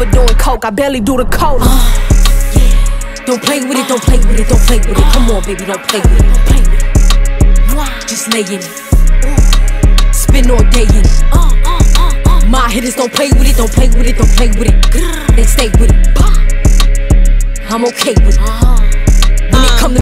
overdoing coke. I barely do the cola. Uh, don't play with it, don't play with it, don't play with it. Come on, baby, don't play with it. Don't play with it. Just lay in it. Spend all day in it. Uh, uh, My hitters don't play with it, don't play with it, don't play with it. They stay with it. I'm okay with it.